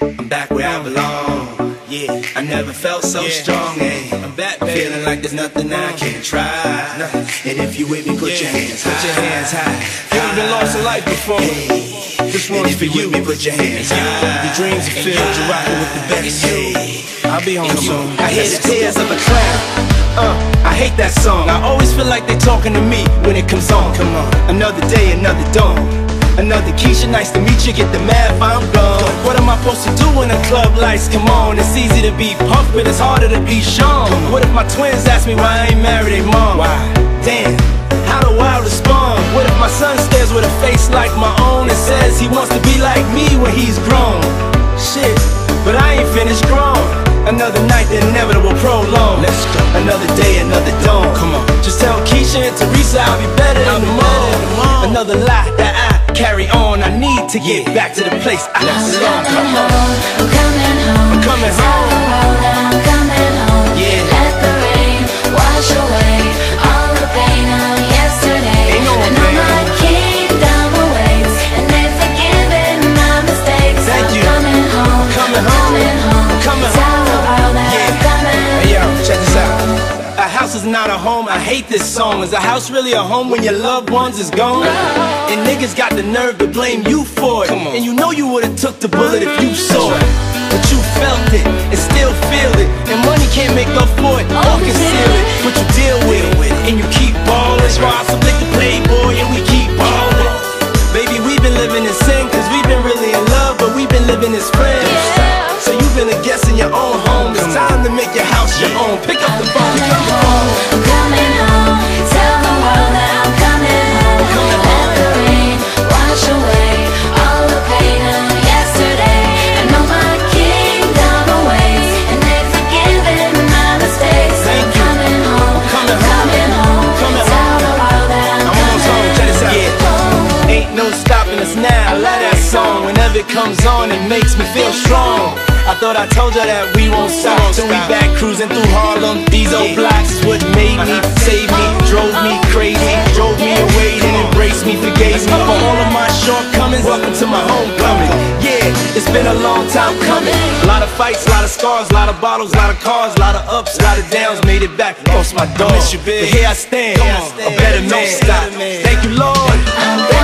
I'm back where I belong. Yeah, I never felt so Yeah. strong. Hey, I'm back, baby. feeling like there's nothing I can't try. And if you with me, put your Yeah, hands put high. your hands high. Ever been lost in life before? This And one's for you. me, put your hands high. Your dreams are filled, you're rocking with the best. Hey, I'll be home soon. I hear the tears of a clown. Uh, I hate that song. I always feel like they're talking to me when it comes on. Come on. Another day, another dawn. Another Keisha, nice to meet you. Get the math, I'm gone. What am I supposed to do when the club lights come on? It's easy to be Puff, but it's harder to be Sean. What if my twins ask me why I ain't married their mom? Why? Damn, how do I respond? What if my son stares with a face like my own and says he wants to be like me when he's grown? Shit, but I ain't finished grown. Another night, the inevitable prolong. Let's go. Another day, another dawn. Come on. Just tell Keisha and Teresa I'll be better I'll than be the better than mom. mom. Another lie to get back to the place I Let's belong. Come on. I'm coming home. House is not a home, I hate this song. Is a house really a home when your loved ones is gone? And niggas got the nerve to blame you for it. And you know you would've took the bullet if you saw it. But you felt it and still feel it. And money can't make up for it or conceal it. But you deal with it and you keep ballin'. Rob some liquor, playboy, and we keep ballin'. Baby, we've been living in sin, cause we've been really in love, but we've been living as friends. So you've been a guest in your own home. It's time to make your it comes on, and makes me feel strong. I thought I told you that we won't stop till we back cruising through Harlem. These old blocks is what made me, saved me, drove me crazy, drove me away, then embraced me, forgave me for all of my shortcomings. Welcome to my homecoming. Yeah, it's been a long time coming. A lot of fights, a lot of scars, a lot of bottles, a lot of cars, a lot of ups, a lot of downs. Made it back, lost my dog. Miss you, big. But here I stand, a better man. stop. Thank you, Lord.